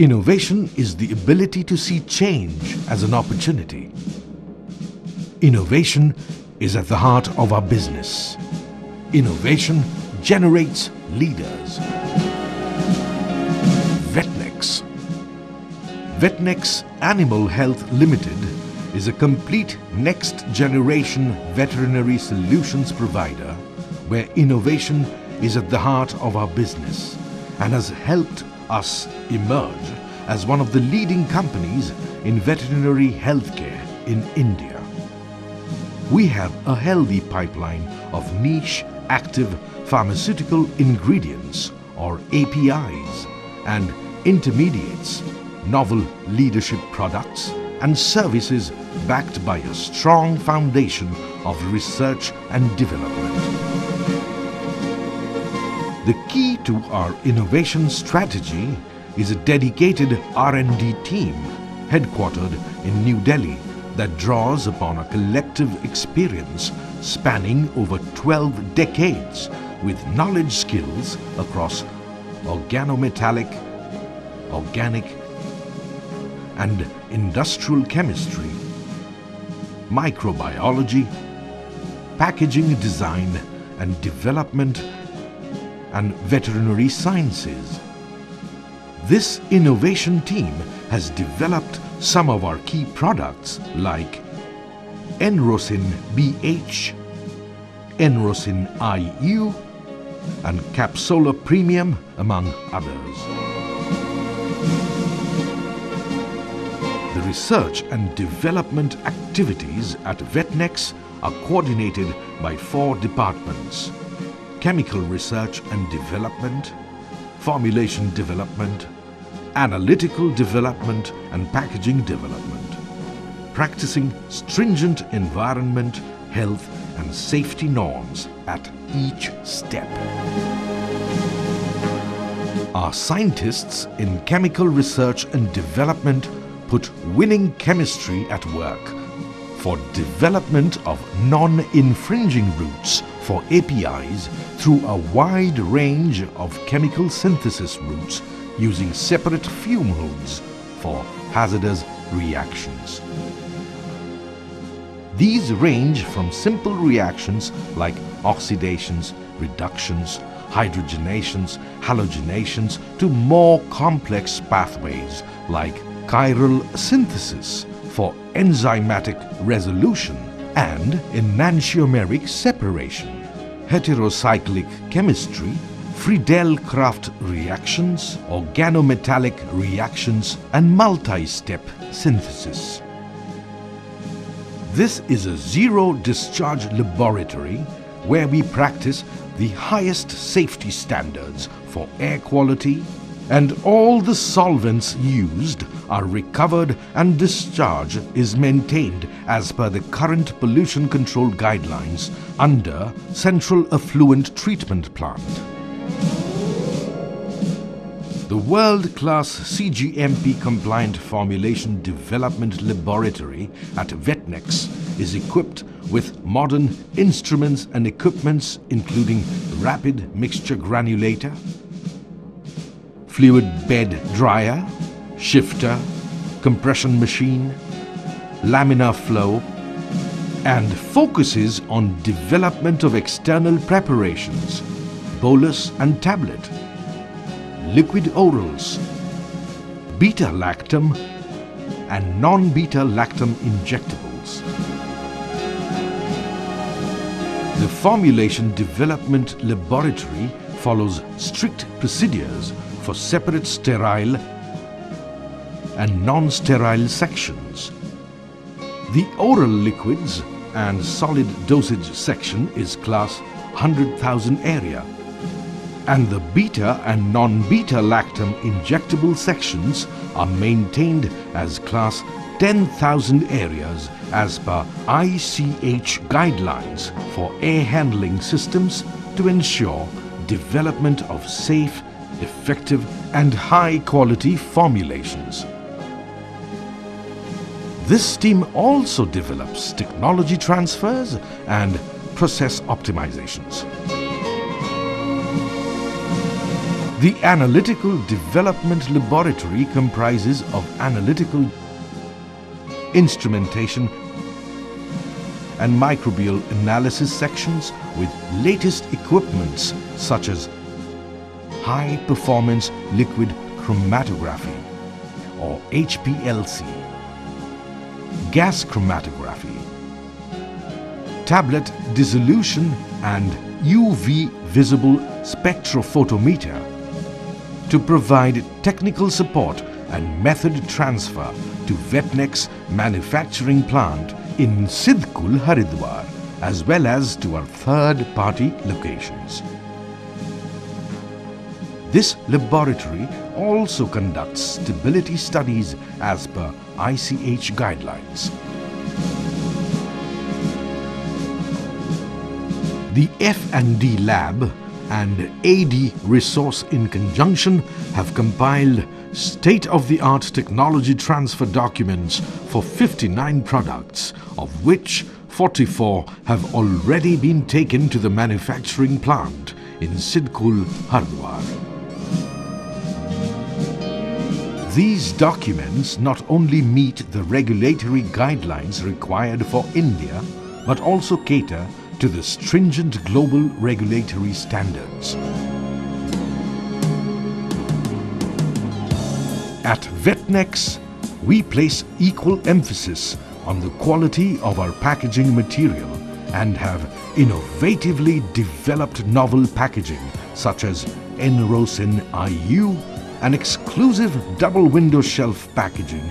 Innovation is the ability to see change as an opportunity. Innovation is at the heart of our business. Innovation generates leaders. Vetnex. Vetnex Animal Health Limited is a complete next generation veterinary solutions provider where innovation is at the heart of our business and has helped us emerge as one of the leading companies in veterinary healthcare in India. We have a healthy pipeline of niche active pharmaceutical ingredients or APIs and intermediates, novel leadership products and services backed by a strong foundation of research and development. The key to our innovation strategy is a dedicated R&D team headquartered in New Delhi that draws upon a collective experience spanning over 12 decades with knowledge skills across organometallic, organic and industrial chemistry, microbiology, packaging design and development and veterinary sciences. This innovation team has developed some of our key products like Enrosin BH, Enrosin IU and Capsola Premium among others. The research and development activities at Vetnex are coordinated by four departments. Chemical Research and Development, Formulation Development, Analytical Development and Packaging Development. Practicing stringent environment, health and safety norms at each step. Our scientists in chemical research and development put winning chemistry at work for development of non-infringing routes for APIs through a wide range of chemical synthesis routes using separate fume hoods for hazardous reactions. These range from simple reactions like oxidations, reductions, hydrogenations, halogenations to more complex pathways like chiral synthesis for enzymatic resolution and enantiomeric separation, heterocyclic chemistry, Friedel-Crafts reactions, organometallic reactions and multi-step synthesis. This is a zero discharge laboratory where we practice the highest safety standards for air quality and all the solvents used are recovered and discharge is maintained as per the current pollution control guidelines under Central Effluent Treatment Plant. The world-class CGMP compliant formulation development laboratory at Vetnex is equipped with modern instruments and equipments including rapid mixture granulator, fluid bed dryer, shifter, compression machine, laminar flow and focuses on development of external preparations, bolus and tablet liquid orals, beta-lactam and non-beta-lactam injectables. The Formulation Development Laboratory follows strict procedures for separate sterile and non-sterile sections. The oral liquids and solid dosage section is class 100,000 area and the beta and non-beta lactam injectable sections are maintained as class 10,000 areas as per ICH guidelines for air handling systems to ensure development of safe, effective and high quality formulations. This team also develops technology transfers and process optimizations. The Analytical Development Laboratory comprises of analytical instrumentation and microbial analysis sections with latest equipments such as high performance liquid chromatography or HPLC, gas chromatography, tablet dissolution and UV visible spectrophotometer to provide technical support and method transfer to Vetnex manufacturing plant in SIDCUL, Haridwar, as well as to our third-party locations. This laboratory also conducts stability studies as per ICH guidelines. The F&D lab and AD resource in conjunction have compiled state-of-the-art technology transfer documents for 59 products, of which 44 have already been taken to the manufacturing plant in SIDCUL, Haridwar. These documents not only meet the regulatory guidelines required for India, but also cater to the stringent global regulatory standards. At Vetnex, we place equal emphasis on the quality of our packaging material and have innovatively developed novel packaging such as Enrosin IU and exclusive double window shelf packaging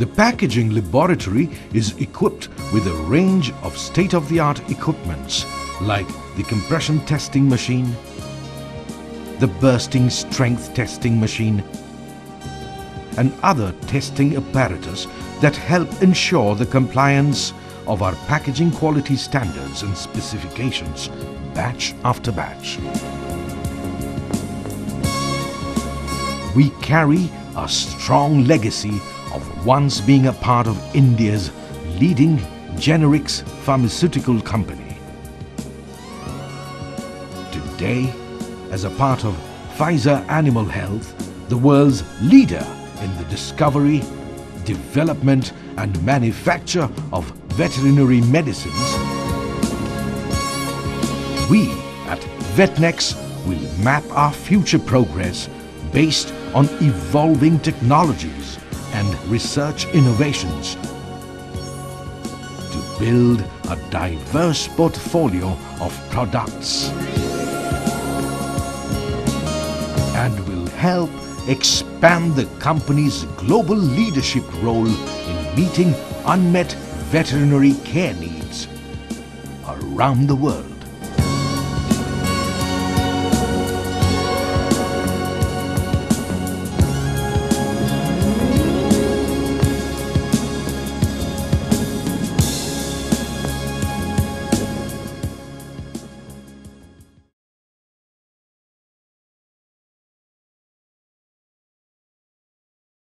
the packaging laboratory is equipped with a range of state-of-the-art equipments like the compression testing machine, the bursting strength testing machine, and other testing apparatus that help ensure the compliance of our packaging quality standards and specifications batch after batch. We carry a strong legacy of once being a part of India's leading generics pharmaceutical company. Today, as a part of Pfizer Animal Health, the world's leader in the discovery, development and manufacture of veterinary medicines, we at Vetnex will map our future progress based on evolving technologies and research innovations to build a diverse portfolio of products and will help expand the company's global leadership role in meeting unmet veterinary care needs around the world.